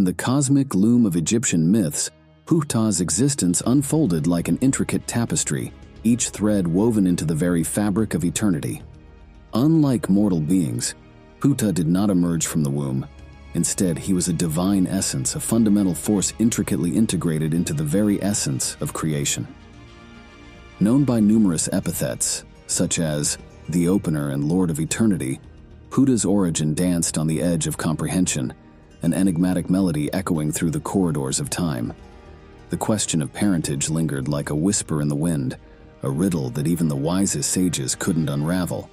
In the cosmic loom of Egyptian myths, Ptah's existence unfolded like an intricate tapestry, each thread woven into the very fabric of eternity. Unlike mortal beings, Ptah did not emerge from the womb. Instead, he was a divine essence, a fundamental force intricately integrated into the very essence of creation. Known by numerous epithets, such as the Opener and Lord of Eternity, Ptah's origin danced on the edge of comprehension, an enigmatic melody echoing through the corridors of time. The question of parentage lingered like a whisper in the wind, a riddle that even the wisest sages couldn't unravel.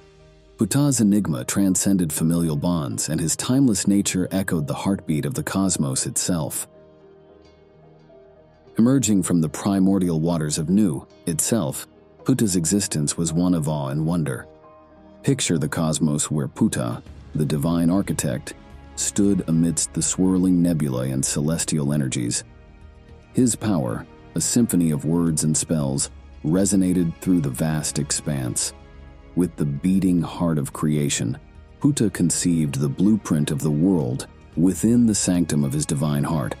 Ptah's enigma transcended familial bonds, and his timeless nature echoed the heartbeat of the cosmos itself. Emerging from the primordial waters of Nu itself, Ptah's existence was one of awe and wonder. Picture the cosmos where Ptah, the divine architect, stood amidst the swirling nebulae and celestial energies. His power, a symphony of words and spells, resonated through the vast expanse. With the beating heart of creation, Ptah conceived the blueprint of the world within the sanctum of his divine heart.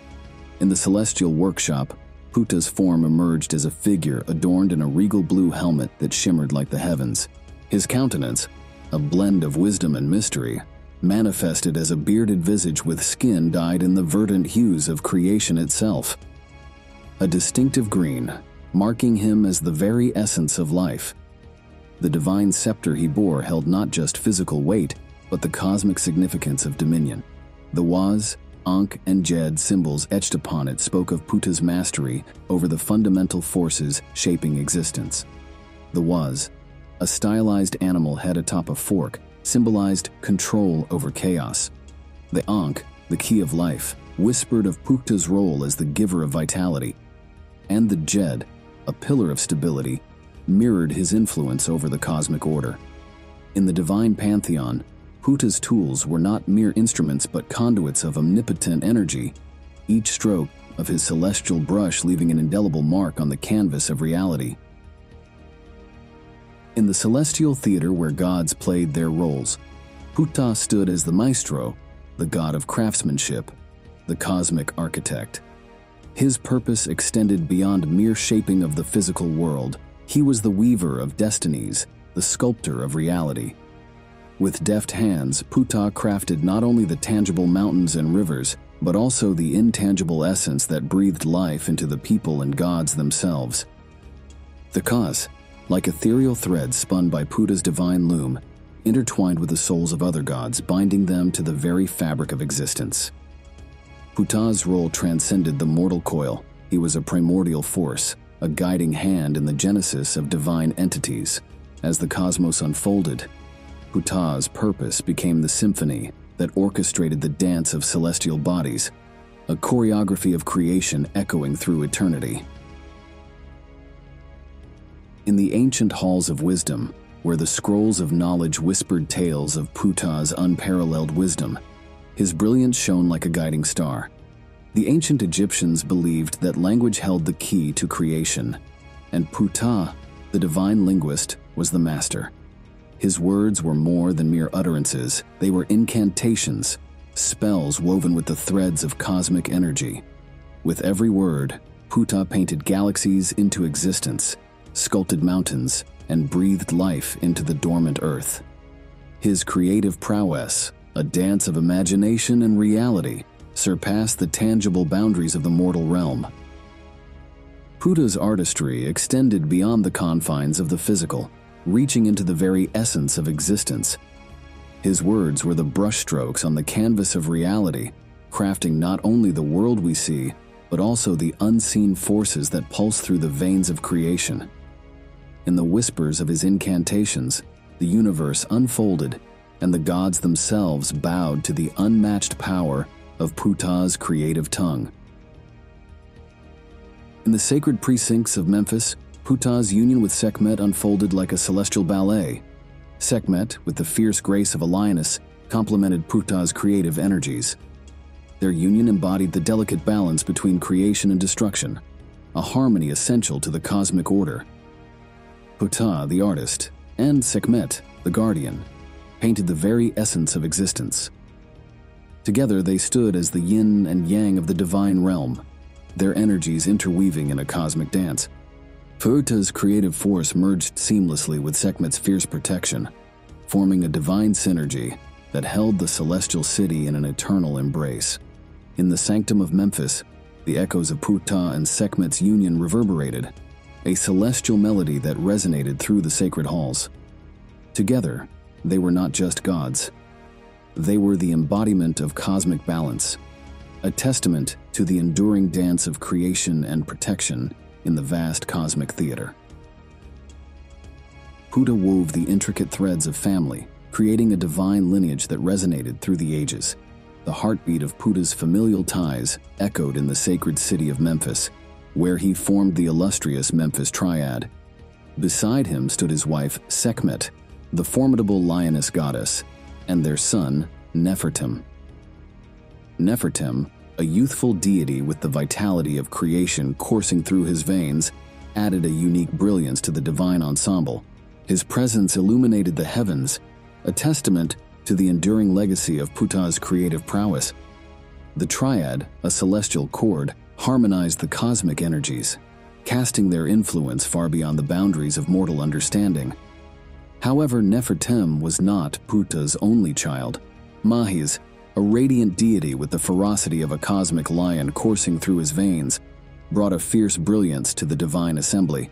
In the celestial workshop, Ptah's form emerged as a figure adorned in a regal blue helmet that shimmered like the heavens. His countenance, a blend of wisdom and mystery, manifested as a bearded visage with skin dyed in the verdant hues of creation itself. A distinctive green, marking him as the very essence of life. The divine scepter he bore held not just physical weight, but the cosmic significance of dominion. The Waz, Ankh, and Djed symbols etched upon it spoke of Ptah's mastery over the fundamental forces shaping existence. The Waz, a stylized animal head atop a fork, symbolized control over chaos. The Ankh, the key of life, whispered of Ptah's role as the giver of vitality. And the Djed, a pillar of stability, mirrored his influence over the cosmic order. In the divine pantheon, Ptah's tools were not mere instruments but conduits of omnipotent energy, each stroke of his celestial brush leaving an indelible mark on the canvas of reality. In the celestial theater where gods played their roles, Ptah stood as the maestro, the god of craftsmanship, the cosmic architect. His purpose extended beyond mere shaping of the physical world. He was the weaver of destinies, the sculptor of reality. With deft hands, Ptah crafted not only the tangible mountains and rivers, but also the intangible essence that breathed life into the people and gods themselves. The cause, like ethereal threads spun by Ptah's divine loom, intertwined with the souls of other gods, binding them to the very fabric of existence. Ptah's role transcended the mortal coil. He was a primordial force, a guiding hand in the genesis of divine entities. As the cosmos unfolded, Ptah's purpose became the symphony that orchestrated the dance of celestial bodies, a choreography of creation echoing through eternity. In the ancient halls of wisdom, where the scrolls of knowledge whispered tales of Ptah's unparalleled wisdom, his brilliance shone like a guiding star. The ancient Egyptians believed that language held the key to creation, and Ptah, the divine linguist, was the master. His words were more than mere utterances, they were incantations, spells woven with the threads of cosmic energy. With every word, Ptah painted galaxies into existence sculpted mountains, and breathed life into the dormant earth. His creative prowess, a dance of imagination and reality, surpassed the tangible boundaries of the mortal realm. Ptah's artistry extended beyond the confines of the physical, reaching into the very essence of existence. His words were the brushstrokes on the canvas of reality, crafting not only the world we see, but also the unseen forces that pulse through the veins of creation. In the whispers of his incantations, the universe unfolded, and the gods themselves bowed to the unmatched power of Ptah's creative tongue. In the sacred precincts of Memphis, Ptah's union with Sekhmet unfolded like a celestial ballet. Sekhmet, with the fierce grace of a lioness, complemented Ptah's creative energies. Their union embodied the delicate balance between creation and destruction, a harmony essential to the cosmic order. Ptah, the artist, and Sekhmet, the guardian, painted the very essence of existence. Together, they stood as the yin and yang of the divine realm, their energies interweaving in a cosmic dance. Ptah's creative force merged seamlessly with Sekhmet's fierce protection, forming a divine synergy that held the celestial city in an eternal embrace. In the sanctum of Memphis, the echoes of Ptah and Sekhmet's union reverberated, a celestial melody that resonated through the sacred halls. Together, they were not just gods, they were the embodiment of cosmic balance, a testament to the enduring dance of creation and protection in the vast cosmic theater. Ptah wove the intricate threads of family, creating a divine lineage that resonated through the ages. The heartbeat of Ptah's familial ties echoed in the sacred city of Memphis, where he formed the illustrious Memphis Triad. Beside him stood his wife, Sekhmet, the formidable lioness goddess, and their son, Nefertim. Nefertim, a youthful deity with the vitality of creation coursing through his veins, added a unique brilliance to the divine ensemble. His presence illuminated the heavens, a testament to the enduring legacy of Ptah's creative prowess. The triad, a celestial chord, harmonized the cosmic energies, casting their influence far beyond the boundaries of mortal understanding. However, Nefertem was not Ptah's only child. Mahis, a radiant deity with the ferocity of a cosmic lion coursing through his veins, brought a fierce brilliance to the divine assembly.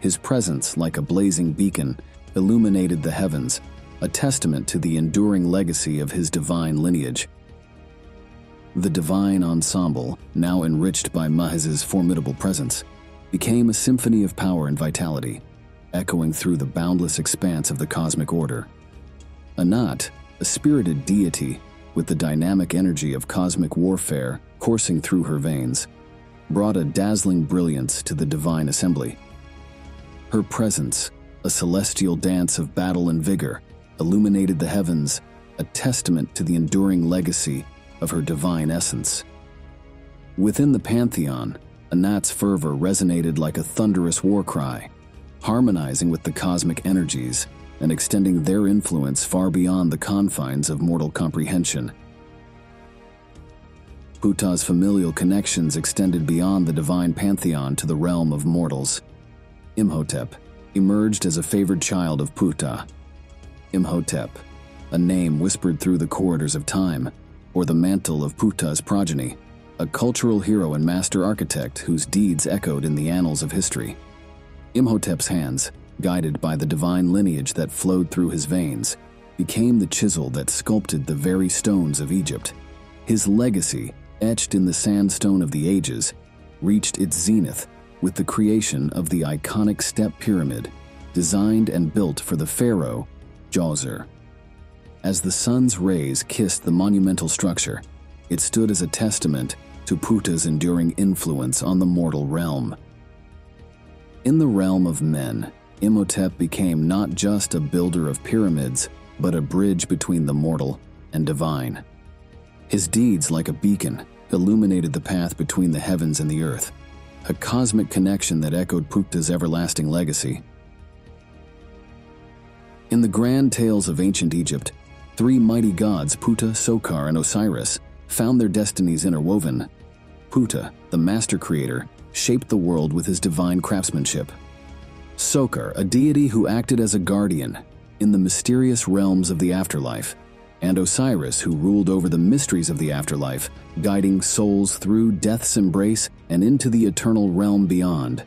His presence, like a blazing beacon, illuminated the heavens, a testament to the enduring legacy of his divine lineage. The divine ensemble, now enriched by Mahis's formidable presence, became a symphony of power and vitality echoing through the boundless expanse of the cosmic order. Anat, a spirited deity with the dynamic energy of cosmic warfare coursing through her veins, brought a dazzling brilliance to the divine assembly. Her presence, a celestial dance of battle and vigor, illuminated the heavens, a testament to the enduring legacy of her divine essence. Within the pantheon, Anat's fervor resonated like a thunderous war cry, harmonizing with the cosmic energies and extending their influence far beyond the confines of mortal comprehension. Ptah's familial connections extended beyond the divine pantheon to the realm of mortals. Imhotep emerged as a favored child of Ptah. Imhotep, a name whispered through the corridors of time, or the mantle of Ptah's progeny, a cultural hero and master architect whose deeds echoed in the annals of history. Imhotep's hands, guided by the divine lineage that flowed through his veins, became the chisel that sculpted the very stones of Egypt. His legacy, etched in the sandstone of the ages, reached its zenith with the creation of the iconic step pyramid, designed and built for the pharaoh, Djoser. As the sun's rays kissed the monumental structure, it stood as a testament to Ptah's enduring influence on the mortal realm. In the realm of men, Imhotep became not just a builder of pyramids, but a bridge between the mortal and divine. His deeds, like a beacon, illuminated the path between the heavens and the earth, a cosmic connection that echoed Ptah's everlasting legacy. In the grand tales of ancient Egypt, three mighty gods, Ptah, Sokar, and Osiris, found their destinies interwoven. Ptah, the master creator, shaped the world with his divine craftsmanship. Sokar, a deity who acted as a guardian in the mysterious realms of the afterlife, and Osiris, who ruled over the mysteries of the afterlife, guiding souls through death's embrace and into the eternal realm beyond.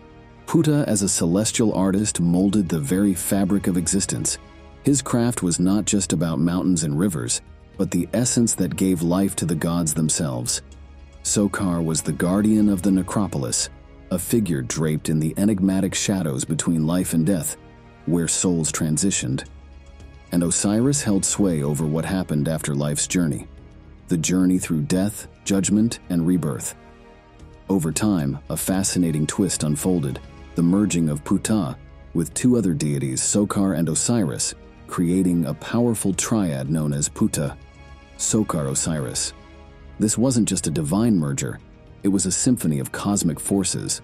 Ptah, as a celestial artist, molded the very fabric of existence. His craft was not just about mountains and rivers, but the essence that gave life to the gods themselves. Sokar was the guardian of the necropolis, a figure draped in the enigmatic shadows between life and death, where souls transitioned. And Osiris held sway over what happened after life's journey the journey through death, judgment, and rebirth. Over time, a fascinating twist unfolded the merging of Ptah with two other deities, Sokar and Osiris, creating a powerful triad known as Ptah, Sokar Osiris. This wasn't just a divine merger, it was a symphony of cosmic forces.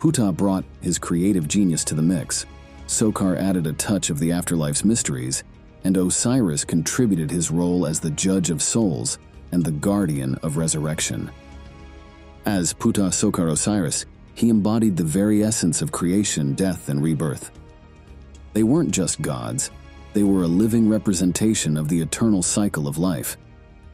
Ptah brought his creative genius to the mix. Sokar added a touch of the afterlife's mysteries, and Osiris contributed his role as the judge of souls, and the guardian of resurrection. As Ptah Sokar Osiris, he embodied the very essence of creation, death, and rebirth. They weren't just gods, they were a living representation of the eternal cycle of life.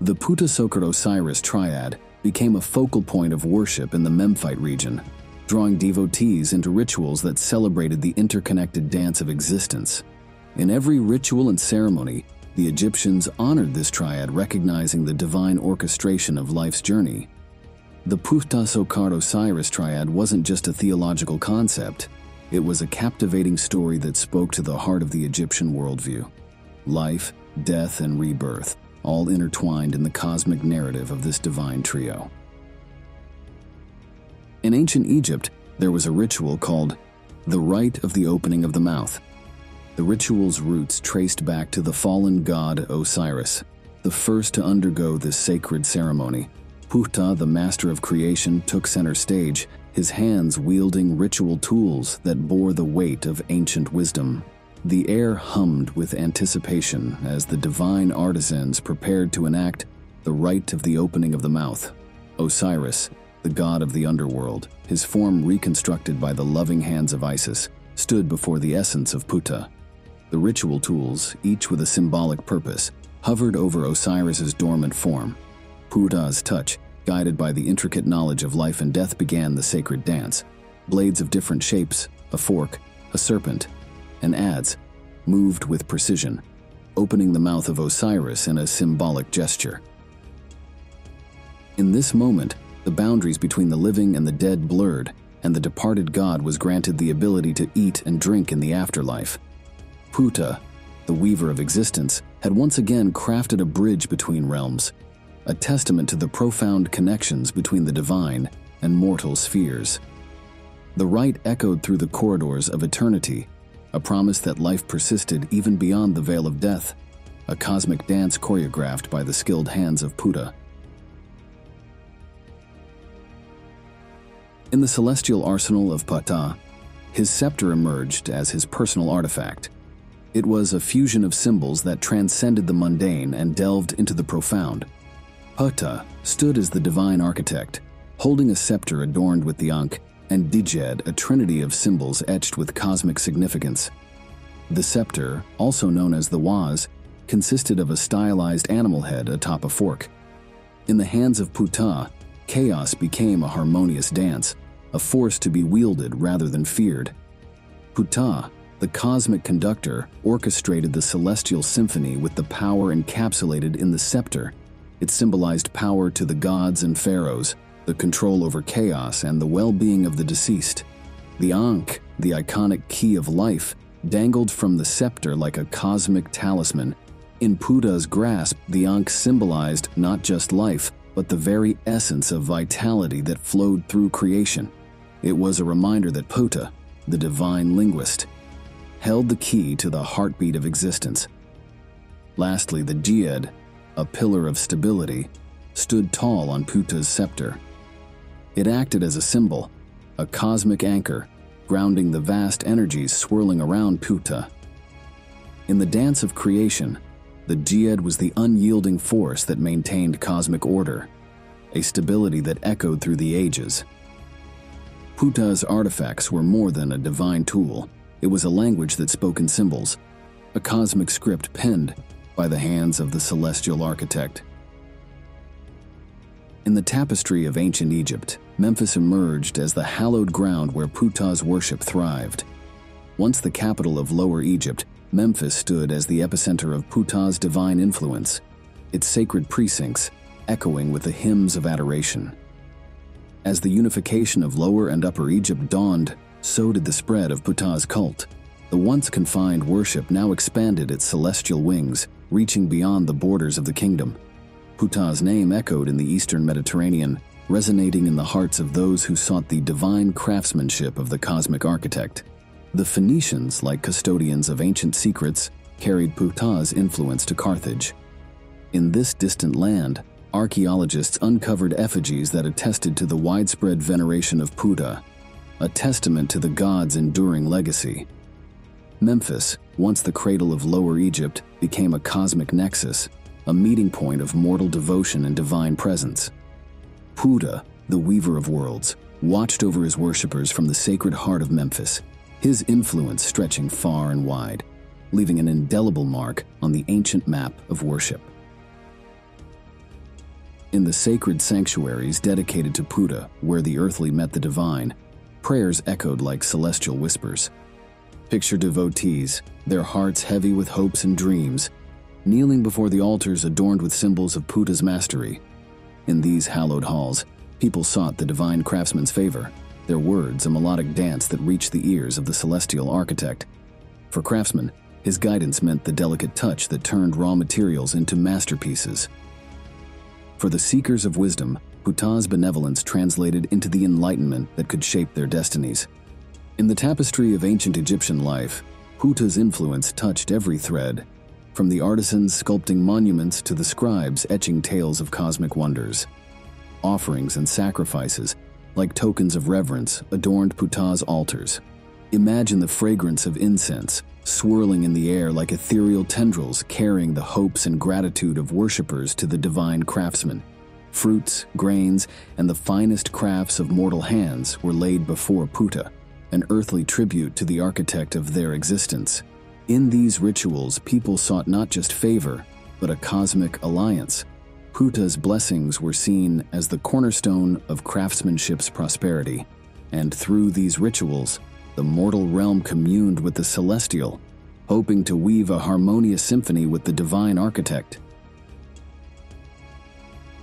The Ptah Sokar Osiris triad became a focal point of worship in the Memphite region, drawing devotees into rituals that celebrated the interconnected dance of existence. In every ritual and ceremony, the Egyptians honored this triad, recognizing the divine orchestration of life's journey. The Ptah Sokar Osiris triad wasn't just a theological concept, it was a captivating story that spoke to the heart of the Egyptian worldview. Life, death, and rebirth, all intertwined in the cosmic narrative of this divine trio. In ancient Egypt, there was a ritual called the Rite of the Opening of the Mouth. The ritual's roots traced back to the fallen god Osiris, the first to undergo this sacred ceremony. Ptah, the master of creation, took center stage, his hands wielding ritual tools that bore the weight of ancient wisdom. The air hummed with anticipation as the divine artisans prepared to enact the rite of the opening of the mouth. Osiris, the god of the underworld, his form reconstructed by the loving hands of Isis, stood before the essence of Ptah. The ritual tools, each with a symbolic purpose, hovered over Osiris's dormant form. Ptah's touch Guided by the intricate knowledge of life and death, began the sacred dance. Blades of different shapes, a fork, a serpent, and adze, moved with precision, opening the mouth of Osiris in a symbolic gesture. In this moment, the boundaries between the living and the dead blurred, and the departed god was granted the ability to eat and drink in the afterlife. Ptah, the weaver of existence, had once again crafted a bridge between realms, a testament to the profound connections between the divine and mortal spheres. The rite echoed through the corridors of eternity, a promise that life persisted even beyond the veil of death, a cosmic dance choreographed by the skilled hands of Ptah. In the celestial arsenal of Ptah, his scepter emerged as his personal artifact. It was a fusion of symbols that transcended the mundane and delved into the profound. Ptah stood as the divine architect, holding a scepter adorned with the Ankh, and Djed, a trinity of symbols etched with cosmic significance. The scepter, also known as the Waz, consisted of a stylized animal head atop a fork. In the hands of Ptah, chaos became a harmonious dance, a force to be wielded rather than feared. Ptah, the cosmic conductor, orchestrated the celestial symphony with the power encapsulated in the scepter it symbolized power to the gods and pharaohs, the control over chaos, and the well being of the deceased. The Ankh, the iconic key of life, dangled from the scepter like a cosmic talisman. In Ptah's grasp, the Ankh symbolized not just life, but the very essence of vitality that flowed through creation. It was a reminder that Ptah, the divine linguist, held the key to the heartbeat of existence. Lastly, the Djed, a pillar of stability, stood tall on Ptah's scepter. It acted as a symbol, a cosmic anchor, grounding the vast energies swirling around Ptah. In the dance of creation, the Djed was the unyielding force that maintained cosmic order, a stability that echoed through the ages. Ptah's artifacts were more than a divine tool, it was a language that spoke in symbols, a cosmic script penned by the hands of the celestial architect. In the tapestry of ancient Egypt, Memphis emerged as the hallowed ground where Ptah's worship thrived. Once the capital of Lower Egypt, Memphis stood as the epicenter of Ptah's divine influence, its sacred precincts echoing with the hymns of adoration. As the unification of Lower and Upper Egypt dawned, so did the spread of Ptah's cult. The once confined worship now expanded its celestial wings, reaching beyond the borders of the kingdom. Ptah's name echoed in the eastern Mediterranean, resonating in the hearts of those who sought the divine craftsmanship of the cosmic architect. The Phoenicians, like custodians of ancient secrets, carried Ptah's influence to Carthage. In this distant land, archaeologists uncovered effigies that attested to the widespread veneration of Ptah, a testament to the god's enduring legacy. Memphis, once the cradle of Lower Egypt, became a cosmic nexus, a meeting point of mortal devotion and divine presence. Ptah, the weaver of worlds, watched over his worshippers from the sacred heart of Memphis, his influence stretching far and wide, leaving an indelible mark on the ancient map of worship. In the sacred sanctuaries dedicated to Ptah, where the earthly met the divine, prayers echoed like celestial whispers. Picture devotees, their hearts heavy with hopes and dreams, kneeling before the altars adorned with symbols of Ptah's mastery. In these hallowed halls, people sought the divine craftsman's favor, their words a melodic dance that reached the ears of the celestial architect. For craftsmen, his guidance meant the delicate touch that turned raw materials into masterpieces. For the seekers of wisdom, Ptah's benevolence translated into the enlightenment that could shape their destinies. In the tapestry of ancient Egyptian life, Ptah's influence touched every thread, from the artisans sculpting monuments to the scribes etching tales of cosmic wonders. Offerings and sacrifices, like tokens of reverence, adorned Ptah's altars. Imagine the fragrance of incense, swirling in the air like ethereal tendrils carrying the hopes and gratitude of worshippers to the divine craftsman. Fruits, grains, and the finest crafts of mortal hands were laid before Ptah, an earthly tribute to the architect of their existence. In these rituals, people sought not just favor, but a cosmic alliance. Ptah's blessings were seen as the cornerstone of craftsmanship's prosperity, and through these rituals, the mortal realm communed with the celestial, hoping to weave a harmonious symphony with the divine architect.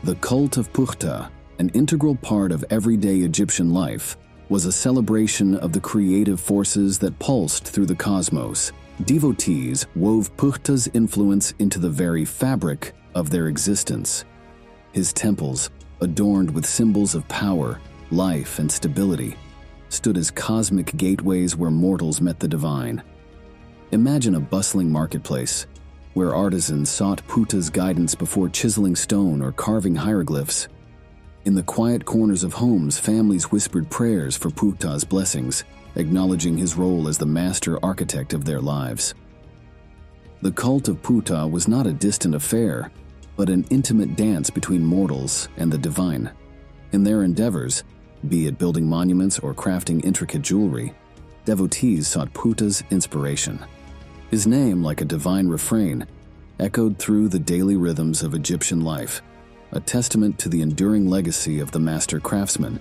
The cult of Ptah, an integral part of everyday Egyptian life, was a celebration of the creative forces that pulsed through the cosmos. Devotees wove Ptah's influence into the very fabric of their existence. His temples, adorned with symbols of power, life, and stability, stood as cosmic gateways where mortals met the divine. Imagine a bustling marketplace where artisans sought Ptah's guidance before chiseling stone or carving hieroglyphs. In the quiet corners of homes, families whispered prayers for Ptah's blessings, acknowledging his role as the master architect of their lives. The cult of Ptah was not a distant affair, but an intimate dance between mortals and the divine. In their endeavors, be it building monuments or crafting intricate jewelry, devotees sought Ptah's inspiration. His name, like a divine refrain, echoed through the daily rhythms of Egyptian life, a testament to the enduring legacy of the master craftsman.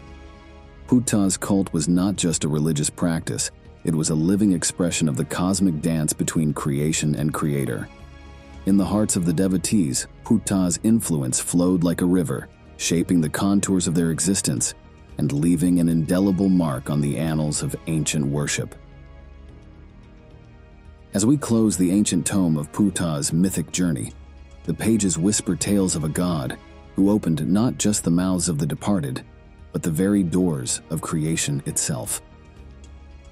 Ptah's cult was not just a religious practice, it was a living expression of the cosmic dance between creation and creator. In the hearts of the devotees, Ptah's influence flowed like a river, shaping the contours of their existence and leaving an indelible mark on the annals of ancient worship. As we close the ancient tome of Ptah's mythic journey, the pages whisper tales of a god who opened not just the mouths of the departed, but the very doors of creation itself.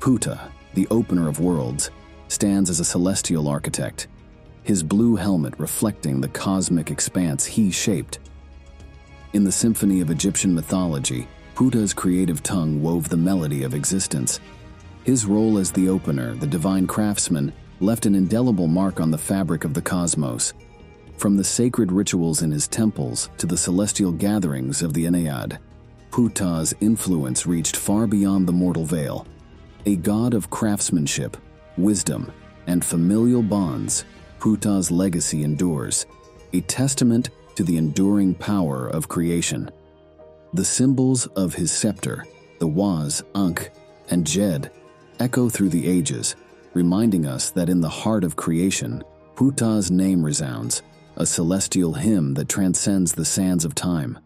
Ptah, the opener of worlds, stands as a celestial architect, his blue helmet reflecting the cosmic expanse he shaped. In the symphony of Egyptian mythology, Ptah's creative tongue wove the melody of existence. His role as the opener, the divine craftsman, left an indelible mark on the fabric of the cosmos. From the sacred rituals in his temples to the celestial gatherings of the Ennead, Ptah's influence reached far beyond the mortal veil. A god of craftsmanship, wisdom, and familial bonds, Ptah's legacy endures, a testament to the enduring power of creation. The symbols of his scepter, the Waz, Ankh, and Djed, echo through the ages, reminding us that in the heart of creation, Ptah's name resounds, a celestial hymn that transcends the sands of time.